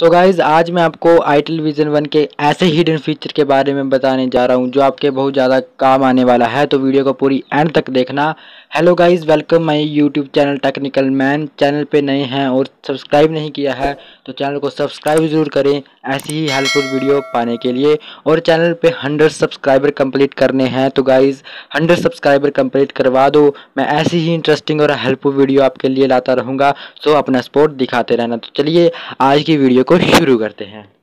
तो गाइज़ आज मैं आपको आई विज़न वन के ऐसे हिडन फीचर के बारे में बताने जा रहा हूँ, जो आपके बहुत ज़्यादा काम आने वाला है। तो वीडियो को पूरी एंड तक देखना। Hello guys welcome my YouTube channel technical man channel पे नए हैं और सब्सक्राइब नहीं किया है तो चैनल को सब्सक्राइब ज़रूर करें ऐसी ही हेल्पफुल वीडियो पाने के लिए। और चैनल पे हंड्रेड सब्सक्राइबर कंप्लीट करने हैं तो गाइज़ हंड्रेड सब्सक्राइबर कंप्लीट करवा दो। मैं ऐसी ही इंटरेस्टिंग और हेल्पफुल वीडियो आपके लिए लाता रहूँगा सो अपना सपोर्ट दिखाते रहना। तो चलिए, आज की वीडियो को शुरू करते हैं।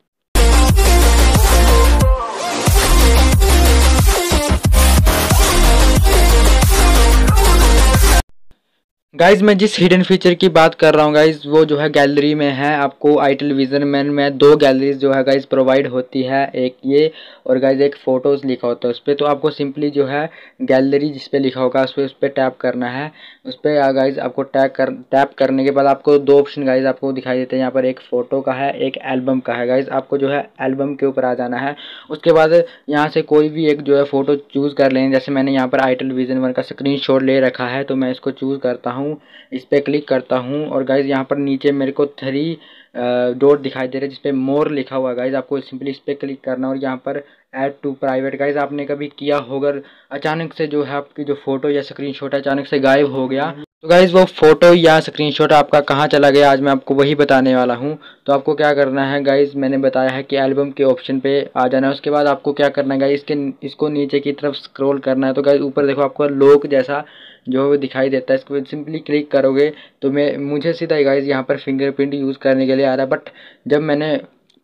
गाइज़ मैं जिस हिडन फीचर की बात कर रहा हूँ गाइज़ वो जो है गैलरी में है। आपको आई टेलीविज़न मैन में दो गैलरीज जो है गाइज़ प्रोवाइड होती है। एक ये और गाइज़ एक फ़ोटोज़ लिखा होता है उस पर तो आपको सिंपली जो है गैलरी जिस पे लिखा होगा, उस पर उस पर टैप करना है। उस पर गाइज़ आपको टैप कर टैप करने के बाद आपको दो ऑप्शन गाइज़ आपको दिखाई देते हैं। यहाँ पर एक फ़ोटो का है, एक एल्बम का है गाइज़ आपको जो है एल्बम के ऊपर आ जाना है। उसके बाद यहाँ से कोई भी एक जो है फ़ोटो चूज़ कर लें। जैसे मैंने यहाँ पर आई टेलीविज़न वन का स्क्रीन ले रखा है तो मैं इसको चूज़ करता हूँ। हूँ, इस पर क्लिक करता हूँ और गाइज़ यहाँ पर नीचे मेरे को थ्री डोर दिखाई दे रहा है जिसपे मोर लिखा हुआ गाइज़ आपको सिंपली इस पर क्लिक करना और यहाँ पर ऐड टू प्राइवेट गाइज़ आपने कभी किया होगा, अचानक से जो है आपकी जो फ़ोटो या स्क्रीनशॉट अचानक से गायब हो गया। तो गाइज़ वो फ़ोटो या स्क्रीनशॉट आपका कहाँ चला गया, आज मैं आपको वही बताने वाला हूँ। तो आपको क्या करना है गाइज़ मैंने बताया है कि एल्बम के ऑप्शन पे आ जाना है। उसके बाद आपको क्या करना है गाइज़ इसके, इसको नीचे की तरफ़ स्क्रॉल करना है। तो गाइज़ ऊपर देखो आपको लोक जैसा जो है दिखाई देता है, इसको सिंपली क्लिक करोगे तो मैं, मुझे सीधा गाइज़ यहाँ पर फिंगरप्रिंट यूज़ करने के लिए आ रहा है। बट जब मैंने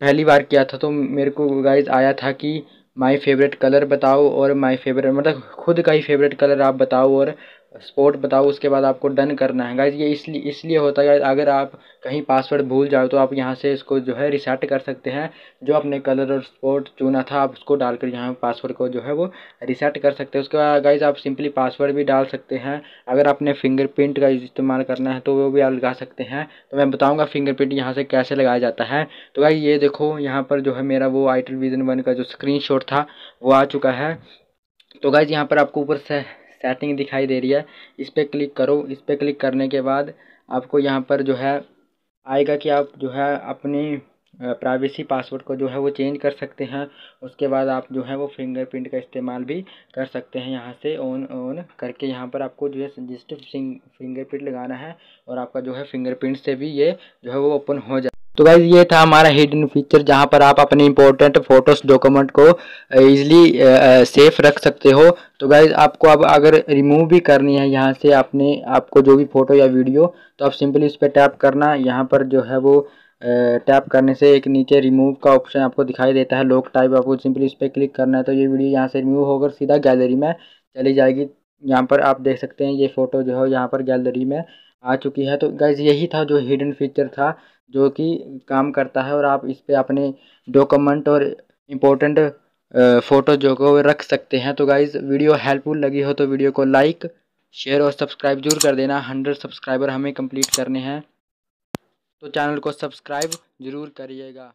पहली बार किया था तो मेरे को गाइज़ आया था कि माय फेवरेट कलर बताओ और माय फेवरेट मतलब खुद का ही फेवरेट कलर आप बताओ और स्पोर्ट बताओ, उसके बाद आपको डन करना है। गाइज़ ये इसलिए इसलिए होता है अगर आप कहीं पासवर्ड भूल जाओ तो आप यहाँ से इसको जो है रिसेट कर सकते हैं। जो आपने कलर और स्पोर्ट चुना था, आप उसको डालकर यहाँ पासवर्ड को जो है वो रिसेट कर सकते हैं। उसके बाद गाइज़ आप सिंपली पासवर्ड भी डाल सकते हैं। अगर आपने फिंगरप्रिंट का इस्तेमाल करना है तो वो भी आप लगा सकते हैं। तो मैं बताऊँगा फिंगरप्रिंट यहाँ से कैसे लगाया जाता है। तो भाई, ये देखो, यहाँ पर जो है मेरा वो आई टेलीविज़न वन का जो स्क्रीन था, वो आ चुका है। तो गाइज़ यहाँ पर आपको ऊपर से सेटिंग दिखाई दे रही है। इस पर क्लिक करो। इस पर क्लिक करने के बाद आपको यहाँ पर जो है, आएगा कि आप जो है अपनी प्राइवेसी पासवर्ड को जो है वो चेंज कर सकते हैं। उसके बाद आप जो है वो फिंगरप्रिंट का इस्तेमाल भी कर सकते हैं यहाँ से ऑन ऑन करके। यहाँ पर आपको जो है रजिस्टर फिंगरप्रिंट लगाना है और आपका जो है फिंगरप्रिंट से भी ये जो है वो ओपन हो जाए तो गाइज़ ये था हमारा हिडन फीचर जहाँ पर आप अपने इंपॉर्टेंट फ़ोटोज़ डॉक्यूमेंट को इजीली सेफ़ रख सकते हो। तो गाइज़ आपको अब अगर रिमूव भी करनी है यहाँ से आपने आपको जो भी फ़ोटो या वीडियो तो आप सिंपली इस पर टैप करना। यहाँ पर जो है वो टैप करने से एक नीचे रिमूव का ऑप्शन आपको दिखाई देता है। लॉक टाइप आपको सिंपली इस पर क्लिक करना है तो ये वीडियो यहाँ से रिमूव होकर सीधा गैलरी में चली जाएगी। यहाँ पर आप देख सकते हैं ये फ़ोटो जो है यहाँ पर गैलरी में आ चुकी है। तो गैज़ यही था जो हिडन फीचर था, जो कि काम करता है और आप इस पर अपने डॉक्यूमेंट और इम्पोर्टेंट फ़ोटो जो को रख सकते हैं। तो गाइज़ वीडियो हेल्पफुल लगी हो तो वीडियो को लाइक शेयर और सब्सक्राइब ज़रूर कर देना। हंड्रेड सब्सक्राइबर हमें कंप्लीट करने हैं। तो चैनल को सब्सक्राइब ज़रूर करिएगा।